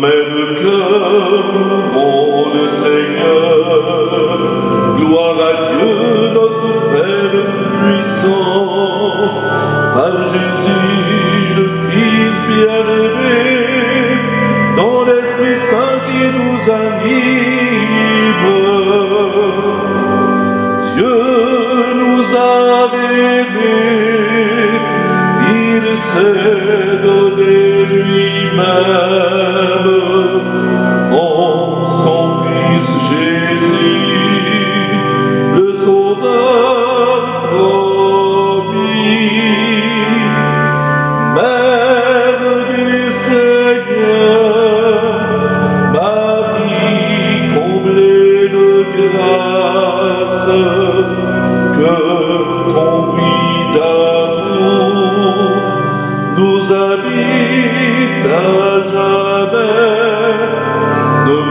même que le Seigneur. Gloire à Dieu, notre Père tout-puissant, par Jésus, le Fils bien-aimé, dans l'Esprit Saint qui nous anime. Dieu nous a aimés, il s'est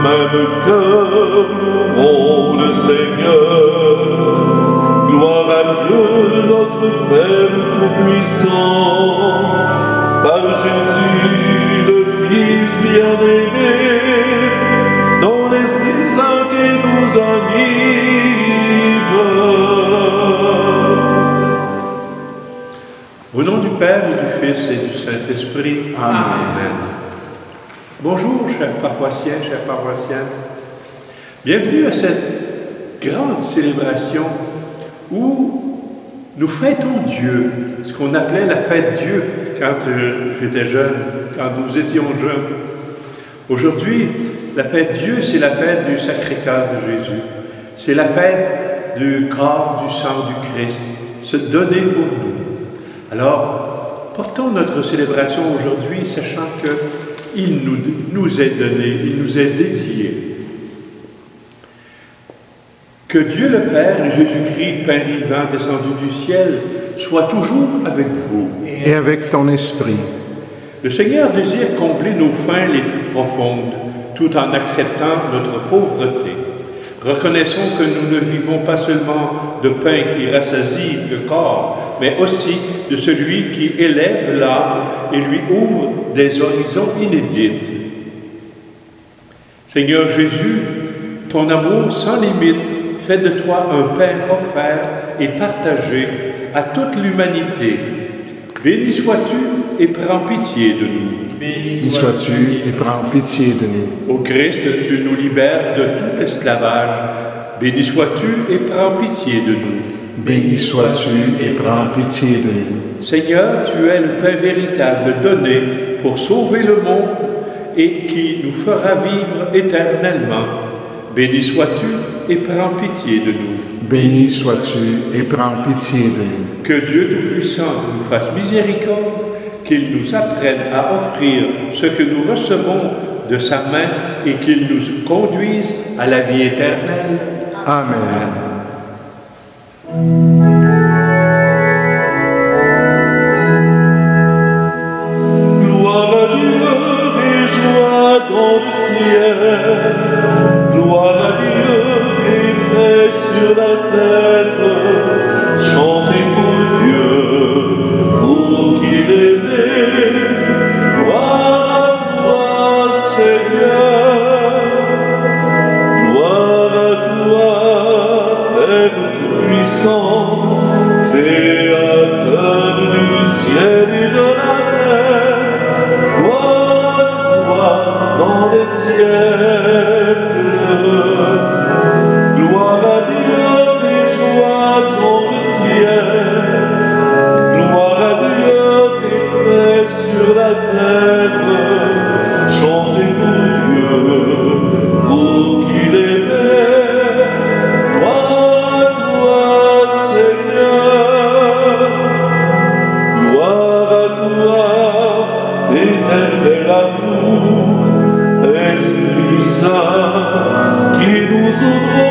même que louons le Seigneur. Gloire à Dieu, notre Père Tout-Puissant, par Jésus, le Fils bien-aimé, dans l'Esprit Saint qui nous anime. Au nom du Père, du Fils et du Saint-Esprit. Amen. Bonjour, chers paroissiens, chers paroissiennes. Bienvenue à cette grande célébration où nous fêtons Dieu, ce qu'on appelait la fête Dieu quand euh, j'étais jeune, quand nous étions jeunes. Aujourd'hui, la fête Dieu, c'est la fête du Sacré-Cœur de Jésus. C'est la fête du corps, du sang du Christ, se donner pour nous. Alors, portons notre célébration aujourd'hui, sachant qu'il nous, nous est donné, il nous est dédié. Que Dieu le Père et Jésus-Christ, Pain vivant descendu du ciel, soient toujours avec vous. et avec ton esprit. Le Seigneur désire combler nos fins les plus profondes, tout en acceptant notre pauvreté. Reconnaissons que nous ne vivons pas seulement de pain qui rassasie le corps, mais aussi de celui qui élève l'âme et lui ouvre des horizons inédits. Seigneur Jésus, ton amour sans limite fait de toi un pain offert et partagé à toute l'humanité. Béni sois-tu et prends pitié de nous. Béni sois-tu et prends pitié de nous. Ô Christ, tu nous libères de tout esclavage. Béni sois-tu et prends pitié de nous. Béni sois-tu et prends pitié de nous. Seigneur, tu es le pain véritable donné pour sauver le monde et qui nous fera vivre éternellement. Béni sois-tu et prends pitié de nous. Béni sois-tu et prends pitié de nous. Que Dieu Tout-Puissant nous fasse miséricorde, qu'il nous apprenne à offrir ce que nous recevons de sa main et qu'il nous conduise à la vie éternelle. Amen. Jesus.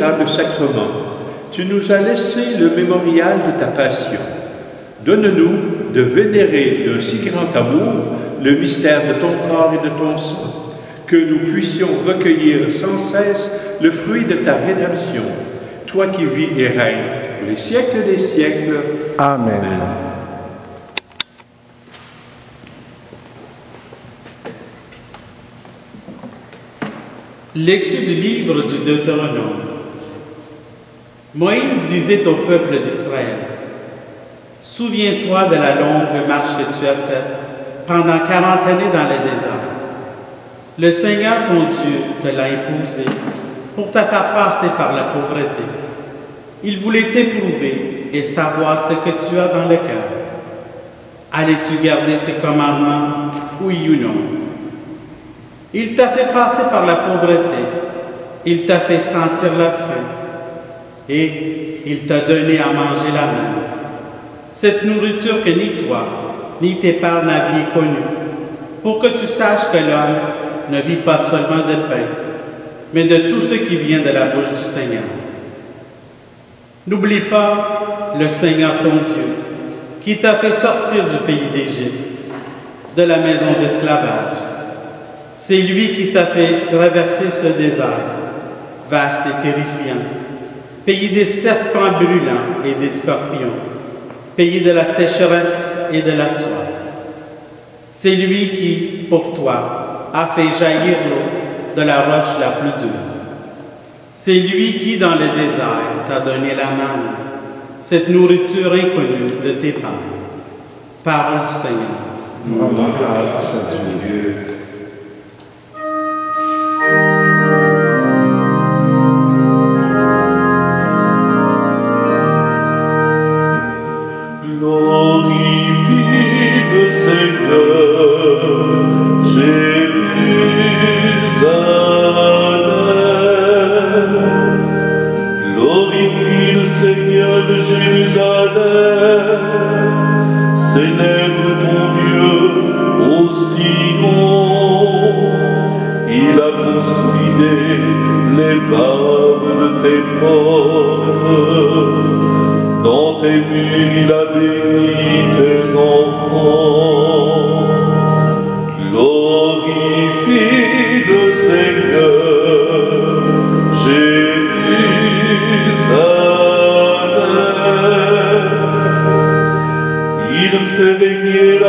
Admirable sacrement, tu nous as laissé le mémorial de ta passion. Donne-nous de vénérer d'un si grand amour le mystère de ton corps et de ton sang, que nous puissions recueillir sans cesse le fruit de ta rédemption, toi qui vis et règnes pour les siècles des siècles. Amen. Lecture du livre du Deutéronome. Moïse disait au peuple d'Israël, Souviens-toi de la longue marche que tu as faite pendant quarante années dans le désert. Le Seigneur ton Dieu te l'a imposé pour te faire passer par la pauvreté. Il voulait t'éprouver et savoir ce que tu as dans le cœur. Allais-tu garder ses commandements, oui ou non? Il t'a fait passer par la pauvreté, il t'a fait sentir la faim, et il t'a donné à manger la main. Cette nourriture que ni toi, ni tes pères n'aviez connue, pour que tu saches que l'homme ne vit pas seulement de pain, mais de tout ce qui vient de la bouche du Seigneur. N'oublie pas le Seigneur ton Dieu, qui t'a fait sortir du pays d'Égypte, de la maison d'esclavage. C'est lui qui t'a fait traverser ce désert, vaste et terrifiant, pays des serpents brûlants et des scorpions, pays de la sécheresse et de la soif. C'est lui qui, pour toi, a fait jaillir l'eau de la roche la plus dure. C'est lui qui, dans le désert, t'a donné la manne, cette nourriture inconnue de tes parents. Parole du Seigneur. Dieu.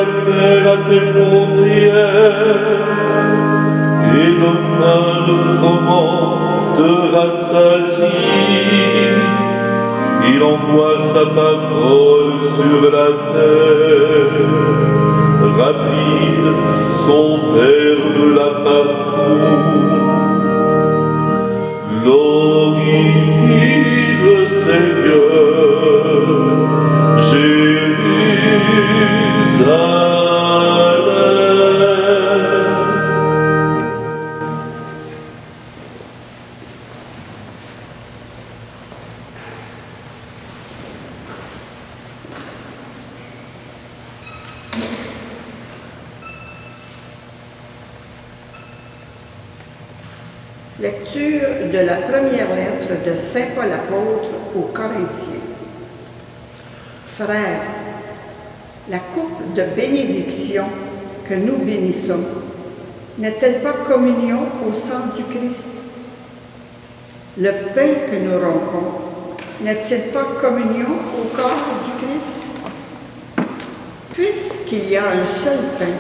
La paix à tes frontières et le pain de froment te rassasie. Il envoie sa parole sur la terre, rapide, son verbe là partout. De bénédiction que nous bénissons n'est-elle pas communion au sang du Christ? Le pain que nous rompons n'est-il pas communion au corps du Christ? Puisqu'il y a un seul pain,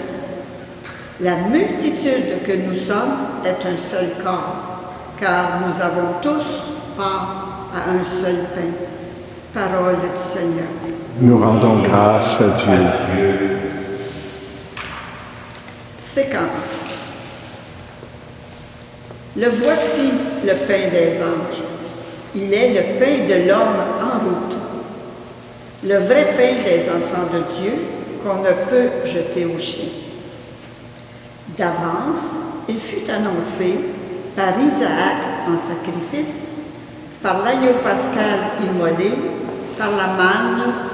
la multitude que nous sommes est un seul corps, car nous avons tous part à un seul pain. Parole du Seigneur. Nous rendons grâce à Dieu. Séquence. Le voici le pain des anges. Il est le pain de l'homme en route. Le vrai pain des enfants de Dieu qu'on ne peut jeter aux chiens. D'avance, il fut annoncé par Isaac en sacrifice, par l'agneau pascal immolé, par la manne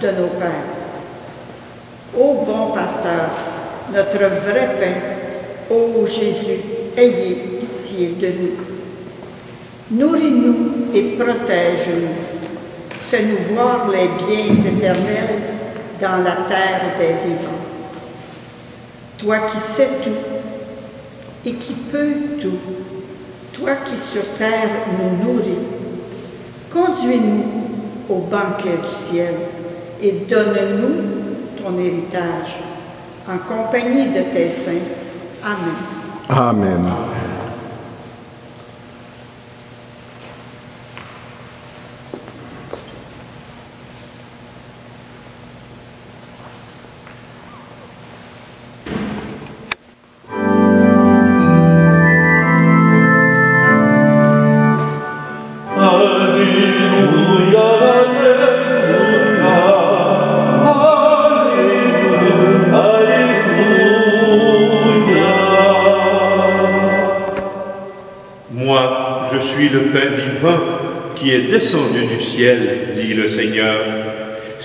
de nos pères. Ô bon pasteur, notre vrai pain. Ô Jésus, ayez pitié de nous. Nourris-nous et protège-nous. Fais-nous voir les biens éternels dans la terre des vivants. Toi qui sais tout et qui peux tout, toi qui sur terre nous nourris, conduis-nous au banquet du ciel et donne-nous ton héritage en compagnie de tes saints. Amen. Amen.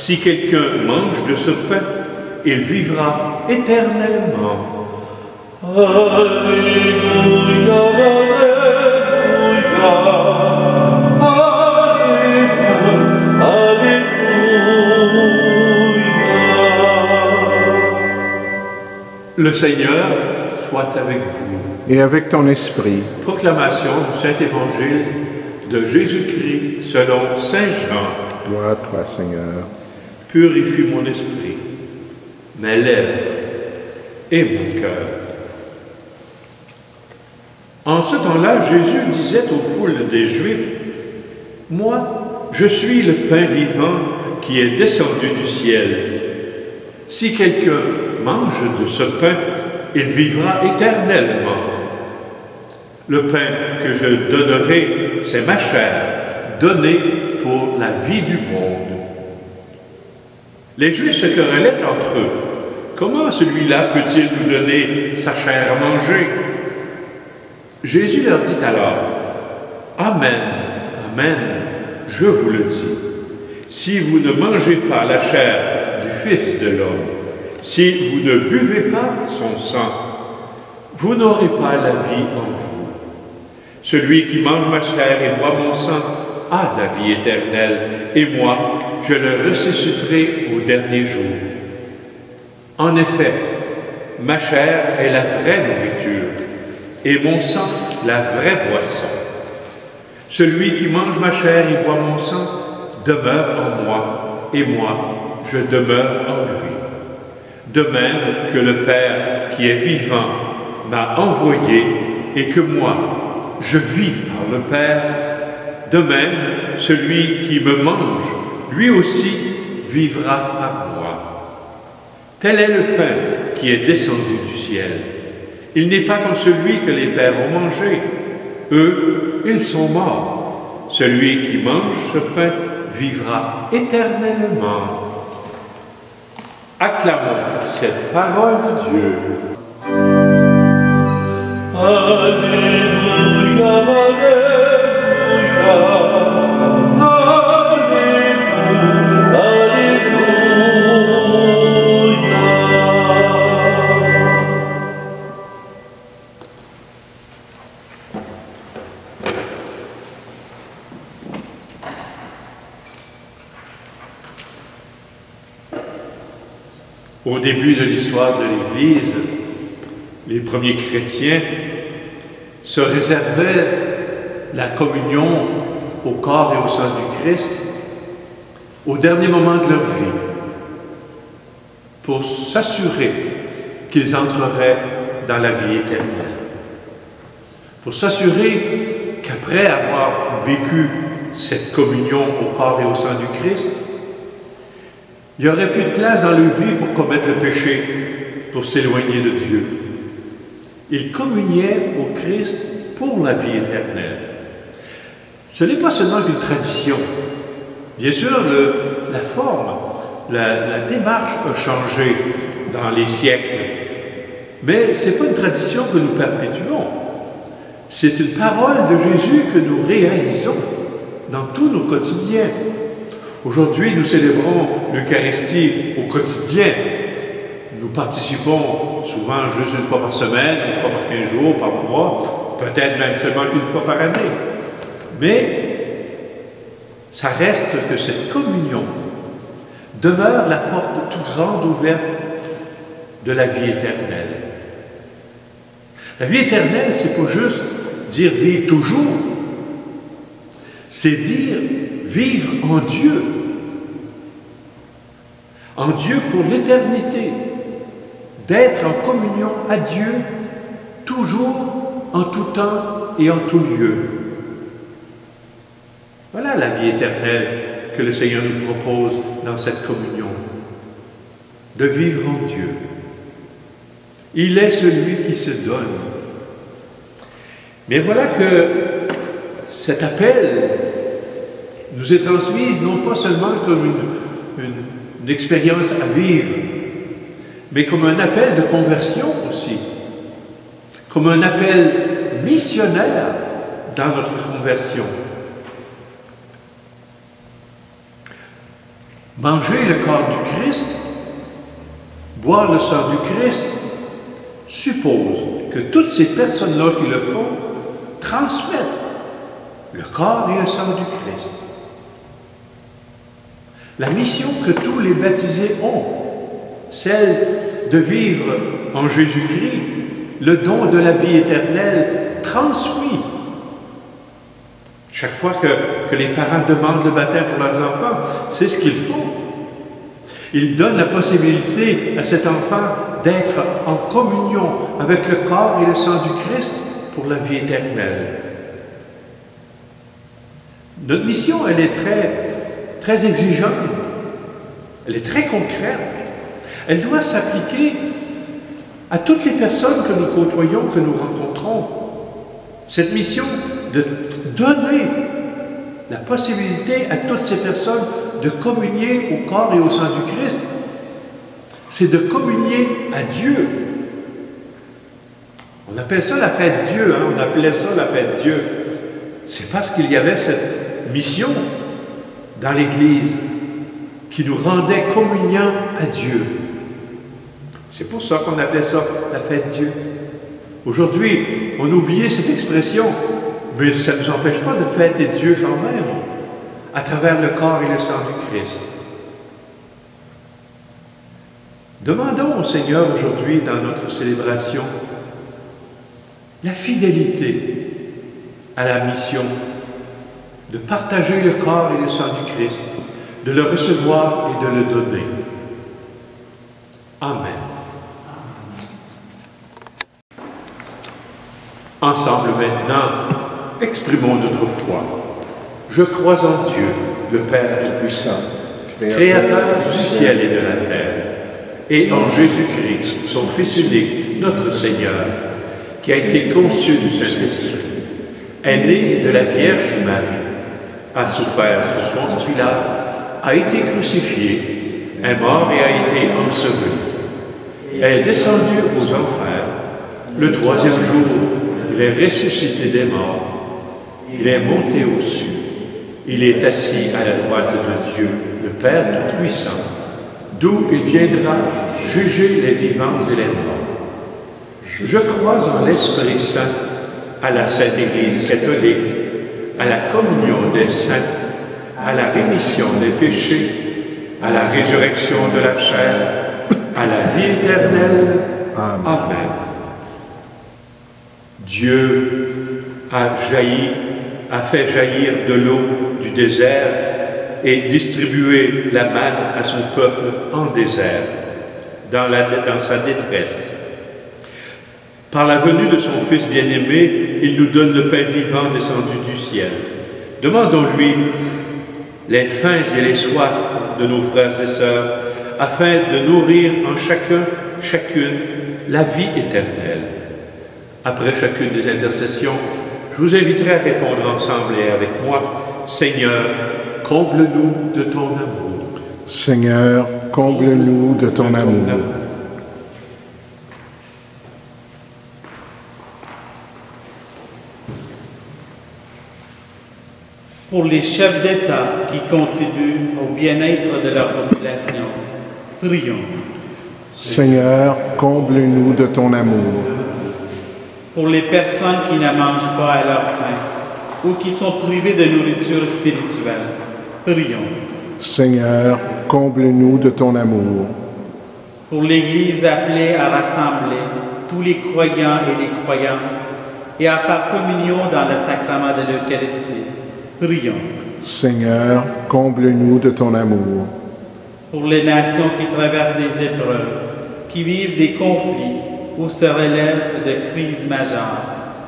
Si quelqu'un mange de ce pain, il vivra éternellement. Alléluia, Alléluia, Alléluia. Le Seigneur soit avec vous. Et avec ton esprit, Proclamation du Saint-Évangile de Jésus-Christ selon Saint Jean. gloire à toi, Seigneur. Purifie mon esprit, mes lèvres et mon cœur. En ce temps-là, Jésus disait aux foules des Juifs, Moi, je suis le pain vivant qui est descendu du ciel. Si quelqu'un mange de ce pain, il vivra éternellement. Le pain que je donnerai, c'est ma chair, donnée pour la vie du monde. Les Juifs se querellaient entre eux. Comment celui-là peut-il nous donner sa chair à manger? Jésus leur dit alors, Amen, Amen, je vous le dis. Si vous ne mangez pas la chair du Fils de l'homme, si vous ne buvez pas son sang, vous n'aurez pas la vie en vous. Celui qui mange ma chair et boit mon sang a la vie éternelle, et moi, je le ressusciterai au dernier jour. En effet, ma chair est la vraie nourriture, et mon sang la vraie boisson. Celui qui mange ma chair et boit mon sang demeure en moi, et moi, je demeure en lui. De même que le Père qui est vivant m'a envoyé et que moi, je vis par le Père, de même, celui qui me mange, lui aussi vivra par moi. Tel est le pain qui est descendu du ciel. Il n'est pas comme celui que les pères ont mangé. Eux, ils sont morts. Celui qui mange ce pain vivra éternellement. Acclamons cette parole de Dieu. Alléluia, début de l'histoire de l'Église, les premiers chrétiens se réservaient la communion au corps et au sang du Christ au dernier moment de leur vie pour s'assurer qu'ils entreraient dans la vie éternelle. Pour s'assurer qu'après avoir vécu cette communion au corps et au sang du Christ, il n'y aurait plus de place dans leur vie pour commettre le péché, pour s'éloigner de Dieu. Ils communiaient au Christ pour la vie éternelle. Ce n'est pas seulement une tradition. Bien sûr, la forme, la, la démarche a changé dans les siècles, mais ce n'est pas une tradition que nous perpétuons. C'est une parole de Jésus que nous réalisons dans tous nos quotidiens. Aujourd'hui, nous célébrons l'Eucharistie au quotidien. Nous participons souvent juste une fois par semaine, une fois par 15 jours, par mois, peut-être même seulement une fois par année. Mais ça reste que cette communion demeure la porte toute grande ouverte de la vie éternelle. La vie éternelle, c'est pas juste dire vivre toujours, c'est dire vivre en Dieu, en Dieu pour l'éternité, d'être en communion à Dieu toujours, en tout temps et en tout lieu. Voilà la vie éternelle que le Seigneur nous propose dans cette communion, de vivre en Dieu. Il est celui qui se donne. Mais voilà que cet appel nous est transmis non pas seulement comme une, expérience à vivre, mais comme un appel de conversion aussi, comme un appel missionnaire dans notre conversion. Manger le corps du Christ, boire le sang du Christ, suppose que toutes ces personnes-là qui le font transmettent le corps et le sang du Christ. La mission que tous les baptisés ont, celle de vivre en Jésus-Christ, le don de la vie éternelle transmis. Chaque fois que, les parents demandent le baptême pour leurs enfants, c'est ce qu'ils font. Ils donnent la possibilité à cet enfant d'être en communion avec le corps et le sang du Christ pour la vie éternelle. Notre mission, elle est très, très exigeante, elle est très concrète. Elle doit s'appliquer à toutes les personnes que nous côtoyons, que nous rencontrons. Cette mission de donner la possibilité à toutes ces personnes de communier au corps et au sang du Christ, c'est de communier à Dieu. On appelle ça la fête Dieu, hein? on appelait ça la fête Dieu. C'est parce qu'il y avait cette mission dans l'Église qui nous rendait communiant à Dieu. C'est pour ça qu'on appelait ça la fête Dieu. Aujourd'hui, on a oublié cette expression, mais ça ne nous empêche pas de fêter Dieu quand même, à travers le corps et le sang du Christ. Demandons au Seigneur aujourd'hui, dans notre célébration, la fidélité à la mission de partager le corps et le sang du Christ, de le recevoir et de le donner. Amen. Ensemble maintenant, exprimons notre foi. Je crois en Dieu, le Père Tout-Puissant, Créateur du ciel et de la terre, et en Jésus-Christ, son Fils unique, notre Seigneur, qui a été conçu du Saint-Esprit, est né de la Vierge Marie, a souffert sous son Pilate, a été crucifié, est mort et a été enseveli, est descendu aux enfers. Le troisième jour, il est ressuscité des morts, il est monté au cieux, il est assis à la droite de Dieu, le Père Tout-Puissant, d'où il viendra juger les vivants et les morts. Je crois en l'Esprit Saint, à la Sainte Église catholique, à la communion des saints, à la rémission des péchés, à la résurrection de la chair, à la vie éternelle. Amen. Amen. Dieu a jailli, a fait jaillir de l'eau du désert et distribué la manne à son peuple en désert, dans, la, dans sa détresse. Par la venue de son Fils bien-aimé, il nous donne le pain vivant descendu du ciel. Demandons-lui les faims et les soifs de nos frères et sœurs, afin de nourrir en chacun, chacune, la vie éternelle. Après chacune des intercessions, je vous inviterai à répondre ensemble et avec moi, Seigneur, comble-nous de ton amour. Seigneur, comble-nous de ton amour. Pour les chefs d'État qui contribuent au bien-être de leur population, prions. Seigneur, comble-nous de ton amour. Pour les personnes qui ne mangent pas à leur faim ou qui sont privées de nourriture spirituelle, prions. Seigneur, comble-nous de ton amour. Pour l'Église appelée à rassembler tous les croyants et les croyantes et à faire communion dans le sacrement de l'Eucharistie, prions. Seigneur, comble-nous de ton amour. Pour les nations qui traversent des épreuves, qui vivent des conflits ou se relèvent de crises majeures,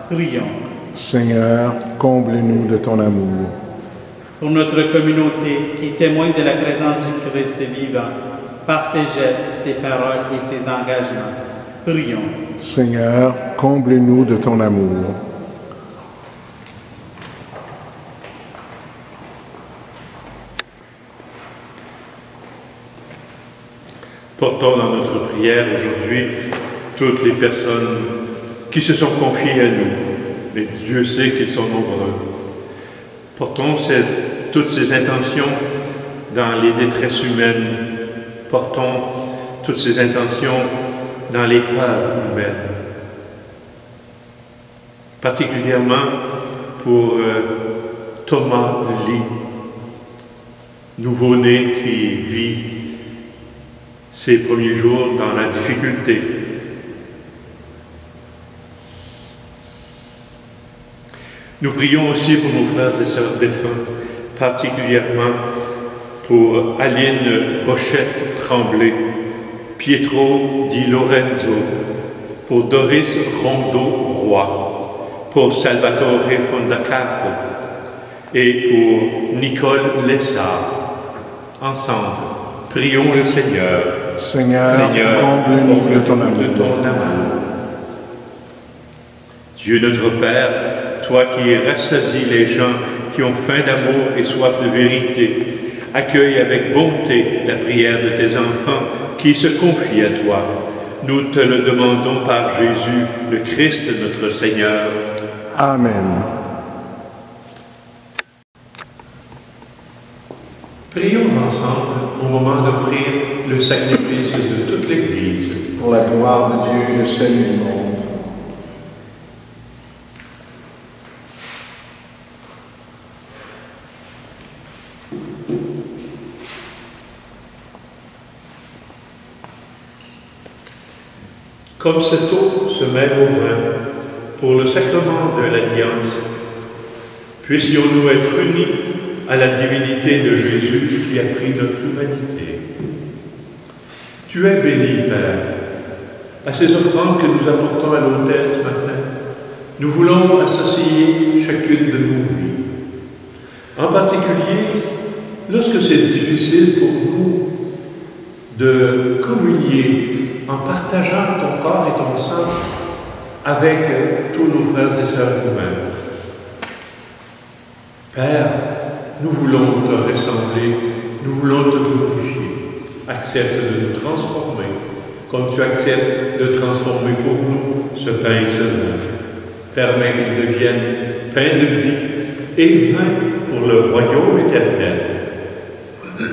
prions. Seigneur, comble-nous de ton amour. Pour notre communauté qui témoigne de la présence du Christ vivant par ses gestes, ses paroles et ses engagements, prions. Seigneur, comble-nous de ton amour. Portons dans notre prière aujourd'hui toutes les personnes qui se sont confiées à nous. Et Dieu sait qu'ils sont nombreux. Portons toutes ces intentions dans les détresses humaines. Portons toutes ces intentions dans les peurs humaines. Particulièrement pour euh, Thomas Lee, nouveau-né qui vit ses premiers jours dans la difficulté. Nous prions aussi pour nos frères et sœurs défunts, particulièrement pour Aline Rochette Tremblay, Pietro Di Lorenzo, pour Doris Rondeau Roy, pour Salvatore Fondacapo et pour Nicole Lessard. Ensemble, prions le Seigneur. Seigneur, comble-nous de ton amour. Dieu notre Père, toi qui rassasies les gens qui ont faim d'amour et soif de vérité, accueille avec bonté la prière de tes enfants qui se confient à toi. Nous te le demandons par Jésus, le Christ notre Seigneur. Amen. Prions ensemble au moment d'offrir le sacrifice de toute l'Église. Pour la gloire de Dieu et le salut du monde. Comme cette eau se mêle au vin pour le sacrement de l'Alliance, puissions-nous être unis à la divinité de Jésus qui a pris notre humanité. Tu es béni, Père, à ces offrandes que nous apportons à l'autel ce matin. Nous voulons associer chacune de nos vies. En particulier, lorsque c'est difficile pour nous de communier en partageant ton corps et ton sang avec tous nos frères et sœurs humains. Père, nous voulons te ressembler, nous voulons te glorifier. Accepte de nous transformer, comme tu acceptes de transformer pour nous ce pain et ce vin. Permets qu'il devienne pain de vie et vin pour le royaume éternel.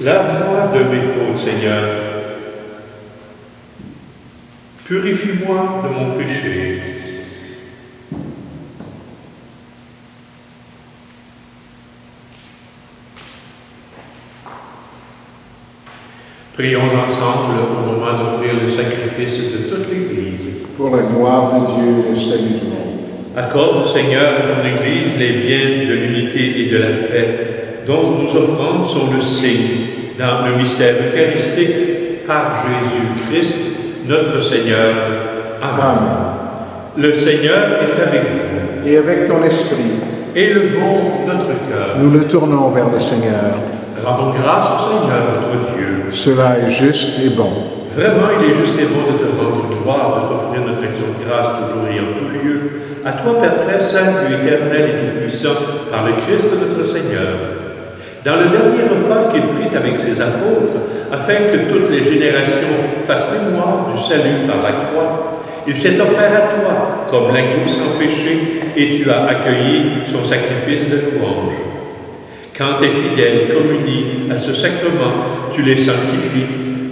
Lave-moi de mes fautes, Seigneur. Purifie-moi de mon péché. Prions ensemble au moment d'offrir le sacrifice de toute l'Église. Pour la gloire de Dieu et le salut du monde. Accorde, Seigneur, à ton Église les biens de l'unité et de la paix, dont nos offrandes sont le signe dans le mystère eucharistique par Jésus-Christ, notre Seigneur. Amen. Amen. Le Seigneur est avec vous. Et avec ton esprit, Élevons notre cœur. nous le tournons vers le Seigneur. Rendons grâce au Seigneur, notre Dieu. Cela est juste et bon. Vraiment, il est juste et bon de te rendre gloire, de t'offrir notre action de grâce toujours et en tout lieu. À toi, Père très saint, Dieu éternel et tout-puissant, par le Christ notre Seigneur. Dans le dernier repas qu'il prit avec ses apôtres, afin que toutes les générations fassent mémoire du salut par la croix, il s'est offert à toi comme l'agneau sans péché, et tu as accueilli son sacrifice de louange. Quand tes fidèles communient à ce sacrement, tu les sanctifies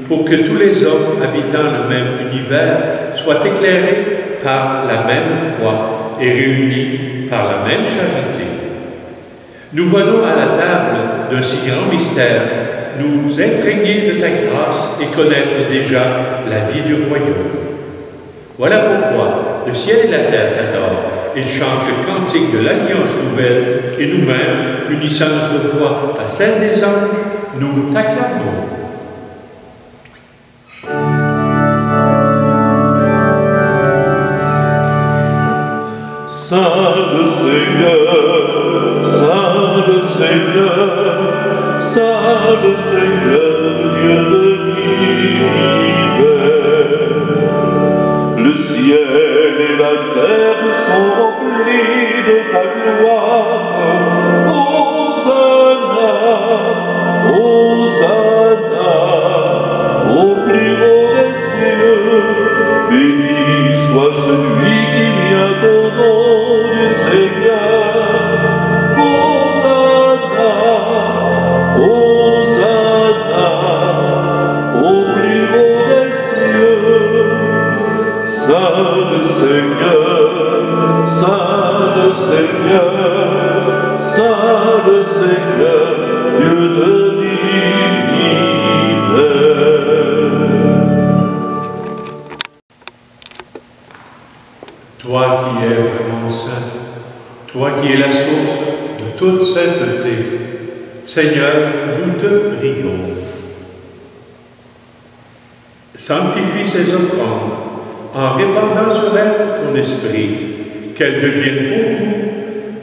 pour que tous les hommes habitant le même univers soient éclairés par la même foi et réunis par la même charité. Nous venons à la table d'un si grand mystère, nous imprégner de ta grâce et connaître déjà la vie du royaume. Voilà pourquoi le ciel et la terre t'adorent. Ils chantent le cantique de l'Alliance nouvelle et nous-mêmes, unissant notre voix à celle des anges, nous t'acclamons. Seigneur, Saint le Seigneur, Saint le Seigneur, Dieu de. Toi qui es vraiment saint, toi qui es la source de toute sainteté, Seigneur, nous te prions. Sanctifie ces offrandes en répandant sur elles ton esprit, qu'elles deviennent pour nous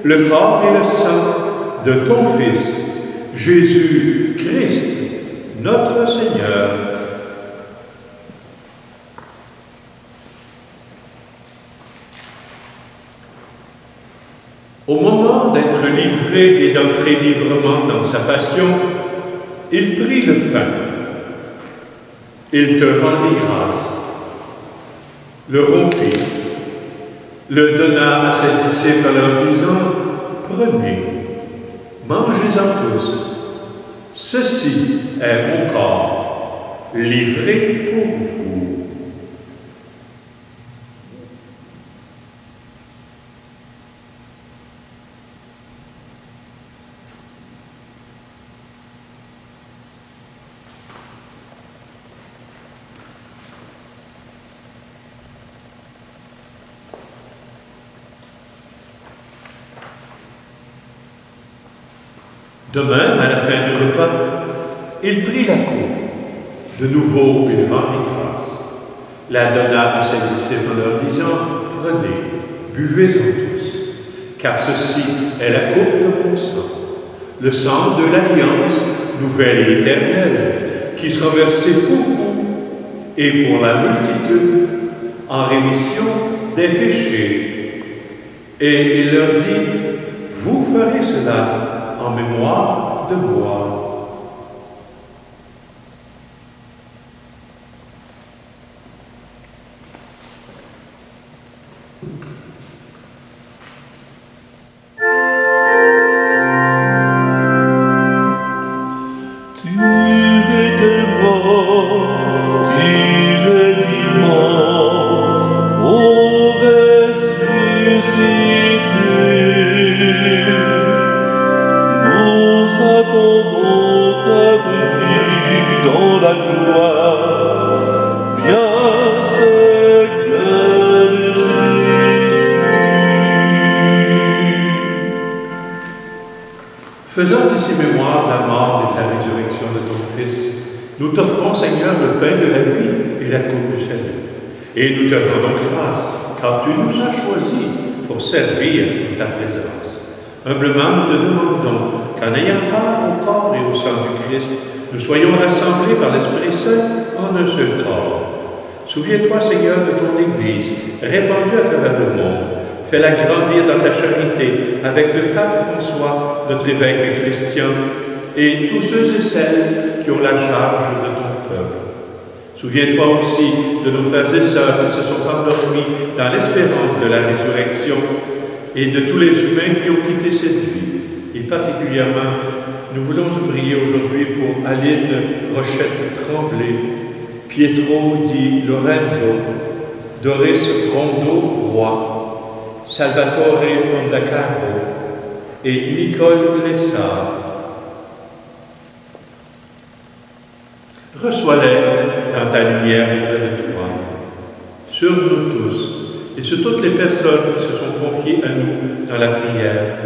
le corps et le sang de ton Fils, Jésus-Christ, notre Seigneur. Au moment d'être livré et d'entrer librement dans sa passion, il prit le pain. Il te rendit grâce, le rompit, le donna à ses disciples en leur disant, Prenez, mangez-en tous. Ceci est mon corps, livré pour vous. De même, à la fin du repas, il prit la coupe. De nouveau, il rendit grâce, la donna à ses disciples en leur disant, Prenez, buvez-en tous, car ceci est la coupe de mon sang, le sang de l'alliance nouvelle et éternelle, qui sera versé pour vous et pour la multitude en rémission des péchés. Et il leur dit, vous ferez cela en mémoire de moi. Souviens-toi, Seigneur, de ton Église, répandue à travers le monde. Fais-la grandir dans ta charité avec le pape François, notre évêque chrétien, et tous ceux et celles qui ont la charge de ton peuple. Souviens-toi aussi de nos frères et sœurs qui se sont endormis dans l'espérance de la résurrection et de tous les humains qui ont quitté cette vie, et particulièrement nous voulons te prier aujourd'hui pour Aline Rochette Tremblay, Pietro di Lorenzo, Doris Rondo Roy, Salvatore Ondacaro et Nicole Lessard. Reçois-les dans ta lumière auprès de toi, sur nous tous et sur toutes les personnes qui se sont confiées à nous dans la prière.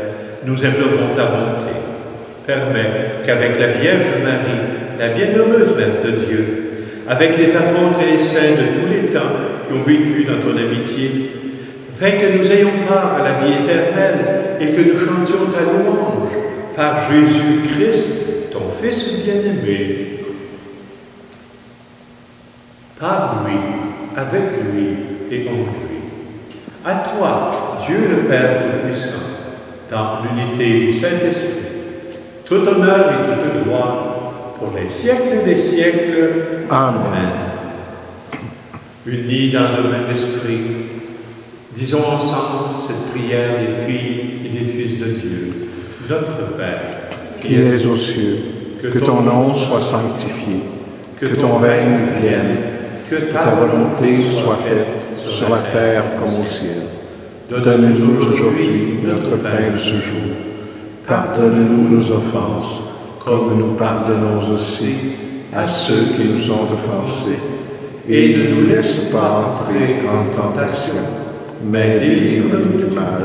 Nous implorons ta bonté. Permets qu'avec la Vierge Marie, la bienheureuse Mère de Dieu, avec les apôtres et les saints de tous les temps qui ont vécu dans ton amitié, afin que nous ayons part à la vie éternelle et que nous chantions ta louange par Jésus-Christ, ton Fils bien-aimé. Par lui, avec lui et en lui. À toi, Dieu le Père Tout-Puissant, dans l'unité du Saint-Esprit, tout honneur et toute gloire pour les siècles des siècles. Amen. Unis dans le même esprit, disons ensemble cette prière des filles et des fils de Dieu. Notre Père, qui es aux cieux, que ton nom soit sanctifié, que ton règne vienne, que ta volonté soit faite sur la terre comme au ciel. Donne-nous aujourd'hui notre pain de ce jour. Pardonne-nous nos offenses, comme nous pardonnons aussi à ceux qui nous ont offensés. Et ne nous laisse pas entrer en tentation, mais délivre-nous du mal.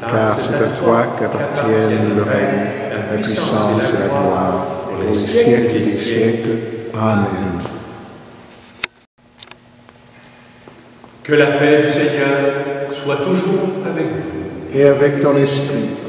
Car c'est à toi qu'appartiennent le règne, la puissance et la gloire, pour les siècles des siècles. Amen. Que la paix du Seigneur soit toujours avec vous. Et avec ton esprit.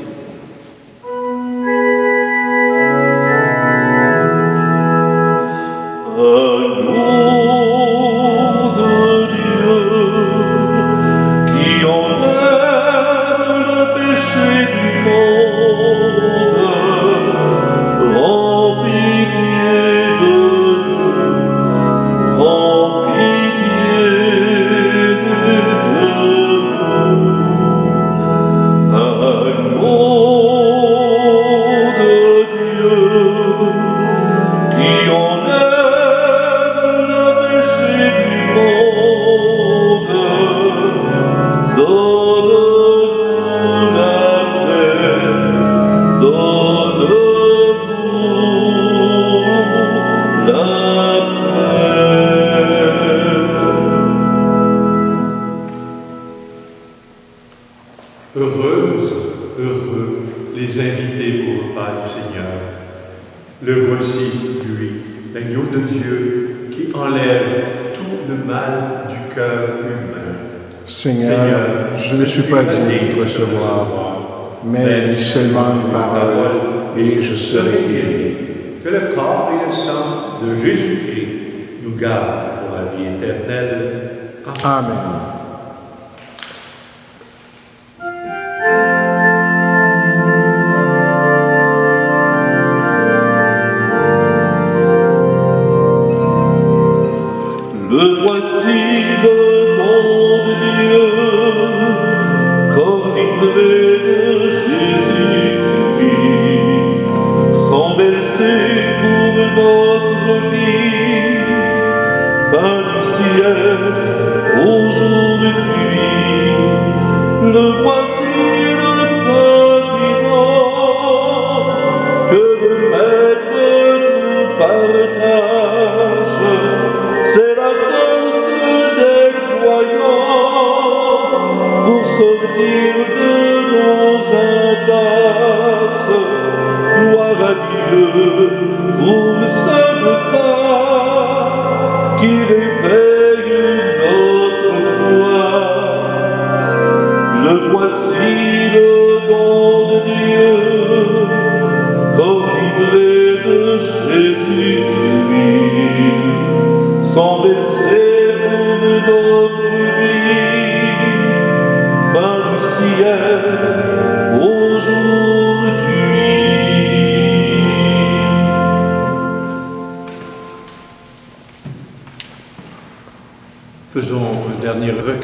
Gardent pour la vie éternelle. Amen. Amen.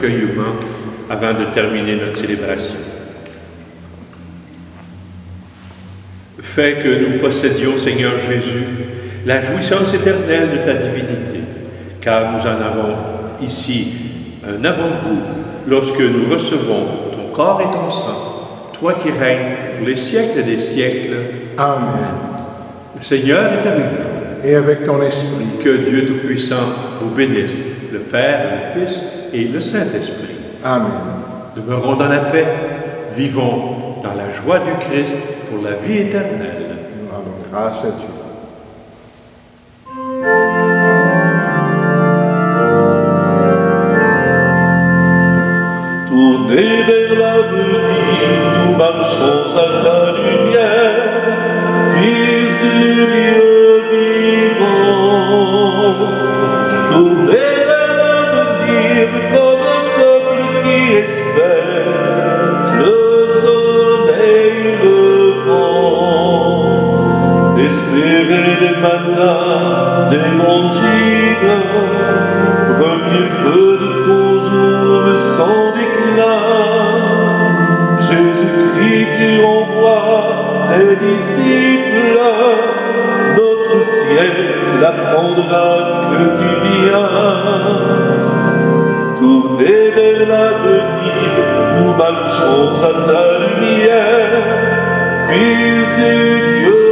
Dernier recueillement avant de terminer notre célébration. Fais que nous possédions, Seigneur Jésus, la jouissance éternelle de ta divinité, car nous en avons ici un avant-goût lorsque nous recevons ton corps et ton sang, toi qui règnes pour les siècles des siècles. Amen. Le Seigneur est avec vous. Et avec ton esprit. Que Dieu Tout-Puissant vous bénisse, le Père, le Fils et le Saint-Esprit. Amen. Demeurons dans la paix, vivons dans la joie du Christ pour la vie éternelle. Nous rendons grâce à Dieu. Tournez vers l'avenir, nous marchons à ta lumière, Espérez les matins d'évangile, premier feu de ton jour sans déclin. Jésus-Christ qui envoie tes disciples, notre siècle apprendra que tu viens. Tournez vers l'avenir, nous marchons à ta lumière, Fils du Dieu